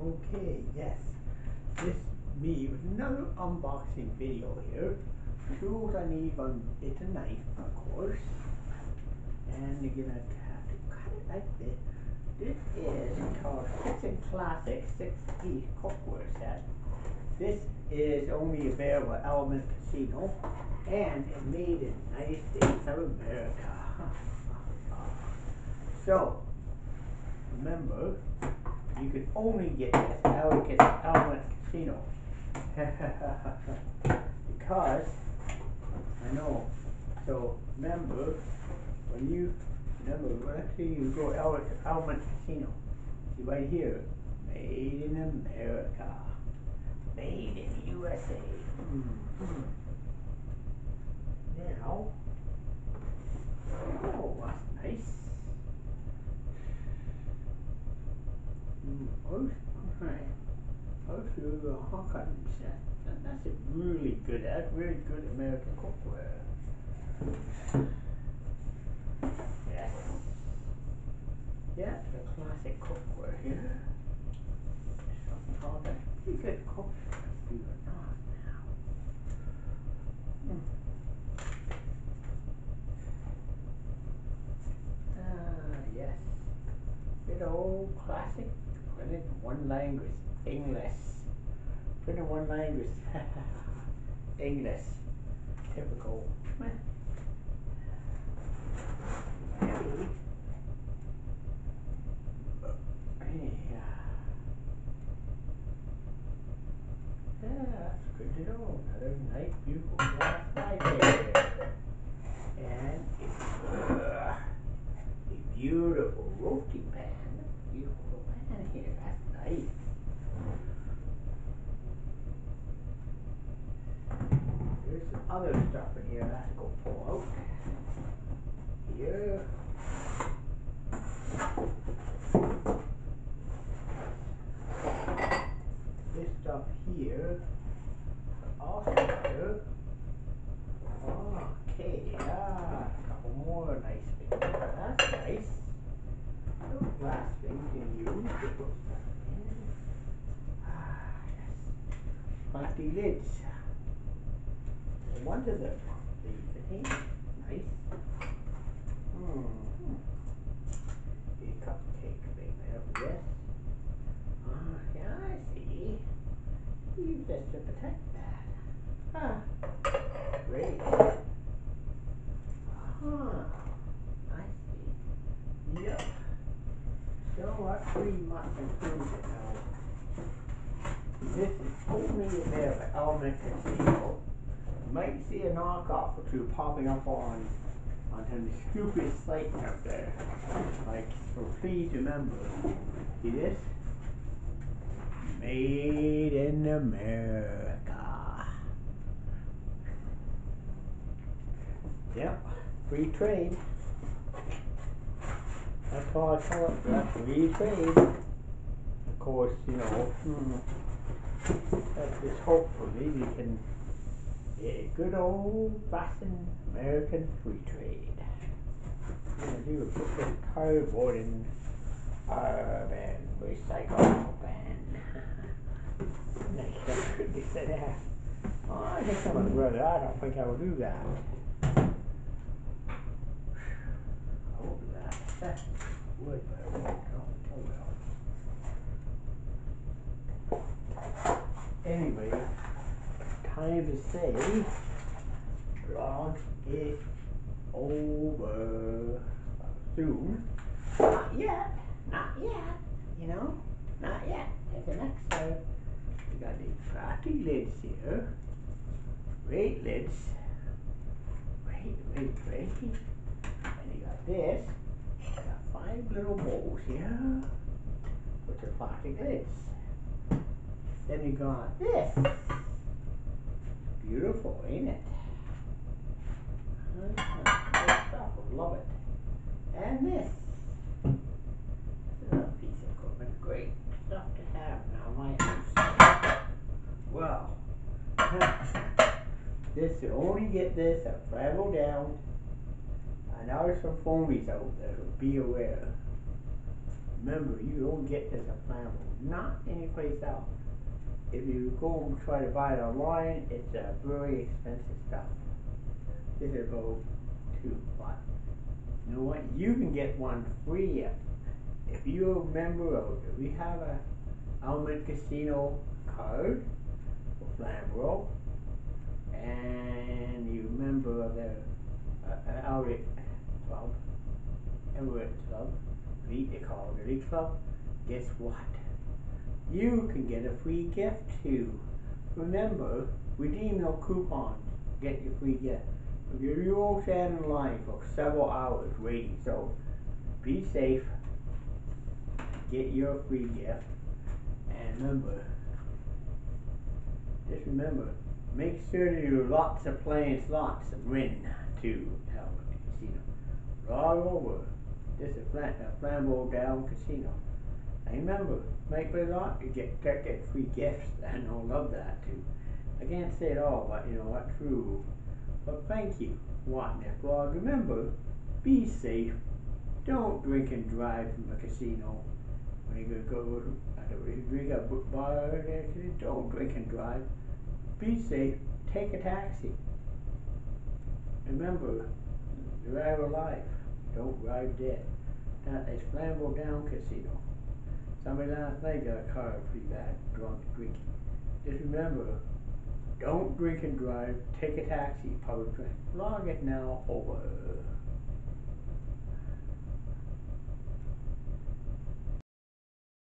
Okay, yes. This me with another unboxing video here. Tools I need on it's a knife, of course. And you're gonna have to cut it like this. This is called Kitchen Classic six piece cookware set. This is only available at Element Casino and made in the United States of America. so remember you can only get this out at Casino. because I know. So remember when you remember let's you go Element Element Casino. See right here. Made in America. Made in USA. Mm -hmm. Now oh that's nice. Mm, Alright. Hawkins. And that's a really good that's really good American cookware. Yes. Yeah, the classic cookware here. That pretty good cookware, believe it or not now. Ah yes. Good old classic one language. English. In one language. English. Typical. Hey, uh, yeah, that's good to know. Another nice, beautiful glass knife here. And it's uh, a beautiful roasting pan. Beautiful pan here. That's nice. There's stuff in here I have to go pull out. Here. This stuff here. Also here. Okay, yeah. A couple more nice things. That's nice. Glass. Ah, yes. Lids. One of. The fitting. Nice. Hmm. A cupcake thing there, yes. Ah, yeah, I see. Use this to protect that. Ah, great. Huh. I see. Yep. So that pretty much includes it now. This is only available at Element Casino. You might see a knockoff or two popping up on on some stupid site out there. Like, so please remember, see this? Made in America. Yep, free trade. That's all I tell it, that's free trade. Of course, you know, hmm, that's just hopefully we can good old fashioned American free trade. Gonna do a put this cardboard in uh, urban recycle bin. nice could be said that. Oh, I think I'm gonna brother, I don't think I will do that. I will do that. I won't. Oh well. Anyway, time to say vlog is over soon. Not yet, not yet, you know, not yet. At the next time, we got these crafty lids here. Great lids. Great, great, great. And you got this. You got five little bowls here with the plastic lids. Then you got this. Beautiful, ain't it? Good stuff, love it. And this. This is a piece of equipment, great stuff to have now my house. Well, this you only get this at Travel Down. And now there's some phonies out there, be aware. remember, you don't get this at Flamboro, not anyplace else. If you go and try to buy it online, it's very expensive stuff. This is about two, but, you know what, you can get one free if, you're a member of, we have a Element Casino card for Flamborough. And you member of the, uh, uh, Elliott Club, Everett Club, Elite, they call it Elite Club, guess what? You can get a free gift too. Remember, redeem your coupons, get your free gift. If You you will stand in line for several hours waiting, so be safe. Get your free gift, and remember, just remember, make sure that you lots of playing slots and win too, Casino. All over, this is Flam- Flamboro Down Casino. And remember, make play lot, you get, get, free gifts, and I'll love that too. I can't say it all, but you know what, true. But thank you watching this. Remember, be safe. Don't drink and drive from a casino. When you go, to, I don't, a bar, don't drink and drive. Be safe. Take a taxi. Remember, drive alive. Don't drive dead. That is Flamboro Down Casino. Somebody last night got a car pretty bad, drunk drinking. Just remember, don't drink and drive. Take a taxi, public transit. Log it now over.